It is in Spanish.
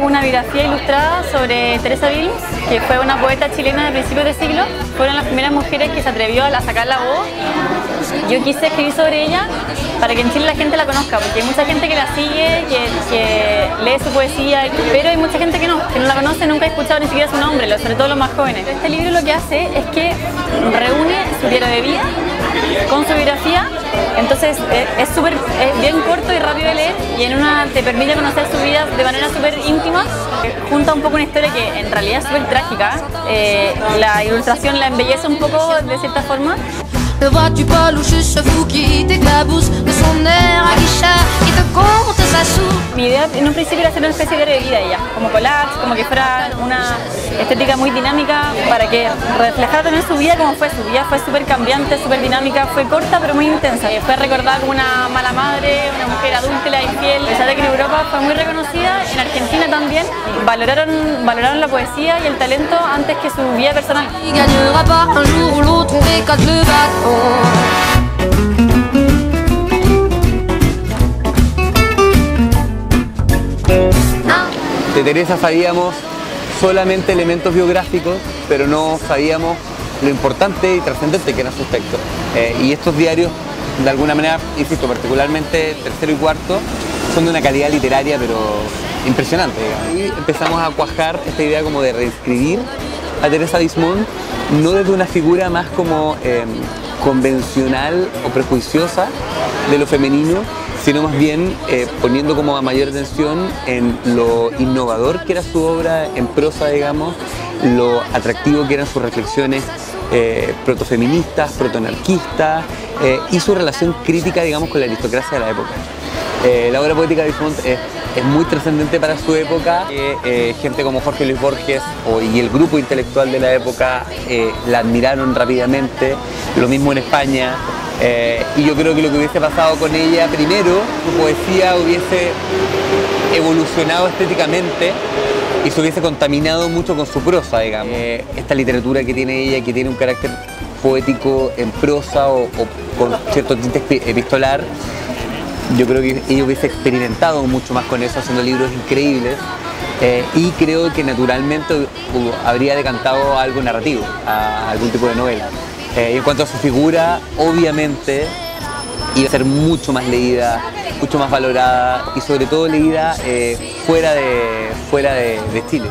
una biografía ilustrada sobre Teresa Vilms, que fue una poeta chilena de principios de siglo. Fueron las primeras mujeres que se atrevió a sacar la voz. Yo quise escribir sobre ella para que en Chile la gente la conozca, porque hay mucha gente que la sigue, que, lee su poesía, pero hay mucha gente que no, que no la conoce, nunca ha escuchado ni siquiera su nombre, sobre todo los más jóvenes. Este libro lo que hace es que reúne su diario de vida con su biografía, entonces eh, es súper bien corto y rápido de leer y en una te permite conocer su vida de manera súper íntima, junta un poco una historia que en realidad es súper trágica, eh, la ilustración la embellece un poco de cierta forma. Le vois-tu pas loucher ce fou qui t'éclabousse de son air à guichard qui te compte Mi idea en un principio era hacer una especie de vida ella, como collage, como que fuera una estética muy dinámica para que reflejara también su vida como fue. Su vida fue súper cambiante, súper dinámica, fue corta pero muy intensa. Y fue recordada como una mala madre, una mujer adúltera, infiel. A pesar de que en Europa fue muy reconocida, en Argentina también, valoraron, valoraron la poesía y el talento antes que su vida personal. De Teresa sabíamos solamente elementos biográficos, pero no sabíamos lo importante y trascendente que era su texto. Eh, y estos diarios, de alguna manera, insisto, particularmente tercero y cuarto, son de una calidad literaria, pero impresionante. Y empezamos a cuajar esta idea como de reescribir a Teresa Bismont, no desde una figura más como em, convencional o prejuiciosa de lo femenino, sino más bien eh, poniendo como a mayor atención en lo innovador que era su obra en prosa, digamos, lo atractivo que eran sus reflexiones eh, protofeministas, protoanarquistas eh, y su relación crítica, digamos, con la aristocracia de la época. la obra poética de Bismont es, muy trascendente para su época. gente como Jorge Luis Borges y el grupo intelectual de la época la admiraron rápidamente. Lo mismo en España. Eh, y yo creo que lo que hubiese pasado con ella, primero, su poesía hubiese evolucionado estéticamente y se hubiese contaminado mucho con su prosa, digamos. Eh, esta literatura que tiene ella, que tiene un carácter poético en prosa o, con cierto tinte epistolar, yo creo que ella hubiese experimentado mucho más con eso, haciendo libros increíbles. Eh, y creo que naturalmente habría decantado algo narrativo, a algún tipo de novela. Eh, en cuanto a su figura, obviamente iba a ser mucho más leída, mucho más valorada y sobre todo leída eh, fuera, de, fuera de, Chile.